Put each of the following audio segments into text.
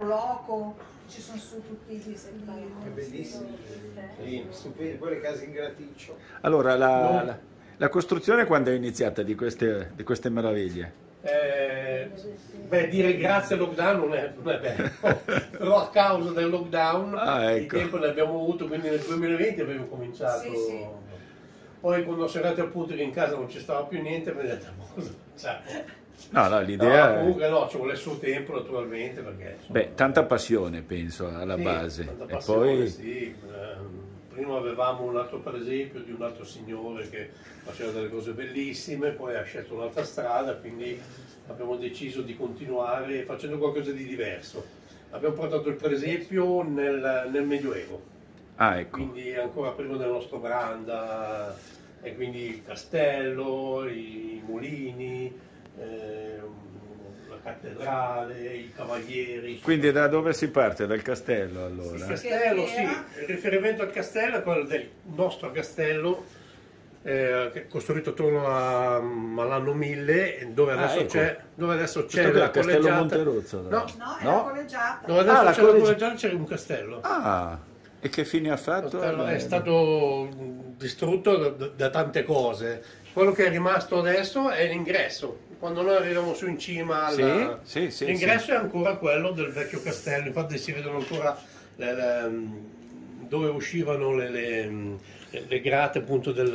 loco, ci sono su tutti i disegni. È bellissimo. Sì, stupendi, poi le case in graticcio. Allora, la, la- la costruzione quando è iniziata di queste, di queste meraviglie? Eh, beh, dire grazie al lockdown non è, non è bello, però a causa del lockdown Ah, il ecco. tempo ne abbiamo avuto, quindi nel 2020 abbiamo cominciato. Sì, sì. Poi quando siamo arrivati al punto che in casa non ci stava più niente, abbiamo detto, "Ma cosa facciamo?" No, no, No, l'idea è... comunque no, ci vuole il suo tempo naturalmente perché... insomma, Beh, tanta passione penso alla sì, base. tanta E poi... sì. Ehm, Prima avevamo un altro per esempio di un altro signore che faceva delle cose bellissime, poi ha scelto un'altra strada, quindi abbiamo deciso di continuare facendo qualcosa di diverso. Abbiamo portato il presepio nel, nel Medioevo, Ah, ecco. quindi ancora prima del nostro branda, e quindi il castello, i mulini, cattedrale, i cavalieri. Quindi da dove si parte? Dal castello Il allora? castello, Che sì, il riferimento al castello è quello del nostro castello, eh, costruito attorno a- all'anno 1000, dove Ah, adesso ecco. c'è, dove adesso c'è la il castello collegiata. Monterozzo? No, No, è No? la collegiata. dove adesso Ah, c'è la collegia- collegiata c'è un castello. Ah, e che fine ha Il fatto? castello è Eh, stato distrutto da, da- da tante cose. Quello che è rimasto adesso è l'ingresso. Quando noi arriviamo su in cima al Sì, sì, sì, l'ingresso è ancora quello del vecchio castello, infatti si vedono ancora le- le- dove uscivano le, le- le grate appunto del,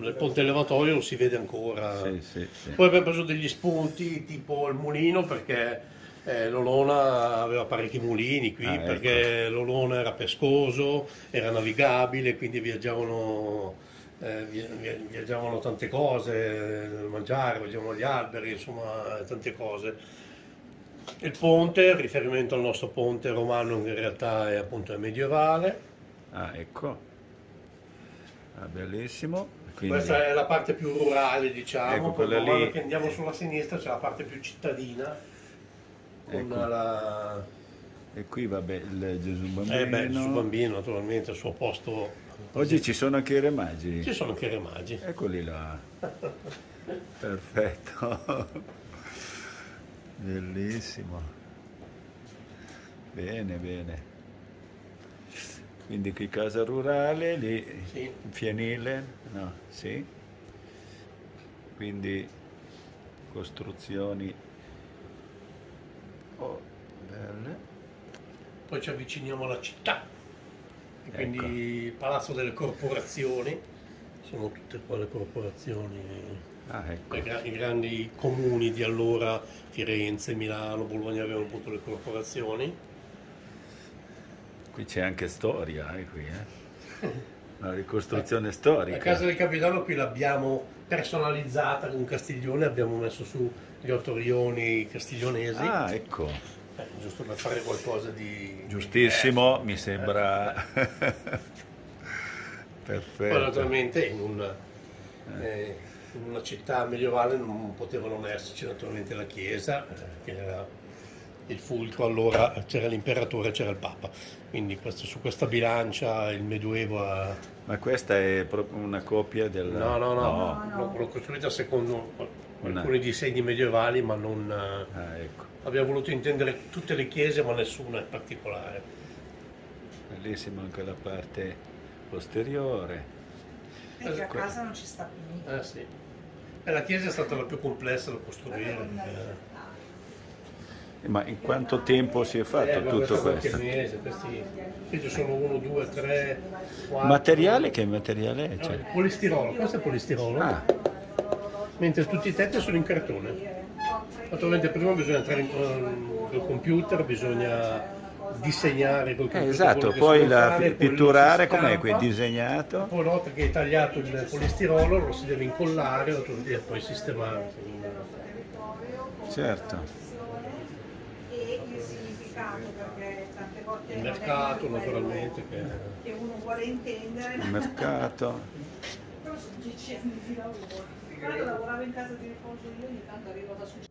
del ponte elevatorio, lo si vede ancora. Sì, sì, sì. Poi abbiamo preso degli spunti tipo il mulino perché eh, l'Olona aveva parecchi mulini qui Ah, ecco. perché l'Olona era pescoso, era navigabile, quindi viaggiavano, eh, via- via- viaggiavano tante cose, mangiare, viaggiavano gli alberi, insomma tante cose. Il ponte, riferimento al nostro ponte romano che in realtà è appunto medievale. Ah, ecco. Ah, bellissimo. Quindi, Questa è la parte più rurale, diciamo. Ecco, quella lì- che andiamo sulla sinistra c'è la parte più cittadina. Ecco. la... E qui vabbè il Gesù Bambino. Eh beh, il suo bambino naturalmente al suo posto. Oggi ci sono anche i re magi. Ci sono anche i re magi. Eccoli là. Perfetto. Bellissimo. Bene, bene. Quindi qui casa rurale, lì Sì. fienile, no, sì. Quindi costruzioni oh, belle. Poi ci avviciniamo alla città. E quindi Ecco. il palazzo delle corporazioni. Sono tutte quelle corporazioni. Ah, ecco. I gra- i grandi comuni di allora, Firenze, Milano, Bologna avevano appunto le corporazioni. Qui c'è anche storia, eh, qui, eh. Una ricostruzione storica. La casa del capitano qui l'abbiamo personalizzata con Castiglione, abbiamo messo su gli ottorioni castiglionesi, Ah, ecco. Eh, giusto per fare qualcosa di... Giustissimo, mi sembra. Poi perfetto. naturalmente in una, eh, in una città medievale non poteva non esserci naturalmente la chiesa, che era il fulcro, allora c'era l'imperatore, c'era il papa, quindi questo- su questa bilancia il medioevo ha... Ma questa è proprio una copia del... No, no, no, No, no. l'ho, l'ho costruita secondo alcuni disegni medievali, ma non... eh, Ah, ecco. Abbiamo voluto intendere tutte le chiese, ma nessuna in particolare. Bellissima anche la parte posteriore. Perché a casa non ci sta più niente. Eh sì. E la chiesa è stata la più complessa da costruire. Eh, Ma in quanto tempo si è fatto Eh, tutto questo? mese, questi, questi sono uno, due, tre, quattro. Materiale che materiale è? Cioè, polistirolo, questo è polistirolo. Ah, Mentre tutti i tetti sono in cartone. Naturalmente prima bisogna entrare in, col computer, bisogna disegnare col eh, computer. esatto, quello che poi la fare, pitturare com'è qui? Disegnato? Poi una volta che hai tagliato il polistirolo lo si deve incollare e poi sistemare. Certo. E il significato, perché tante volte Il magari mercato naturalmente che... che uno vuole intendere, Il mercato. Sono dieci anni di lavoro. Quando lavoravo in casa di riposo io ogni tanto arrivo da succedere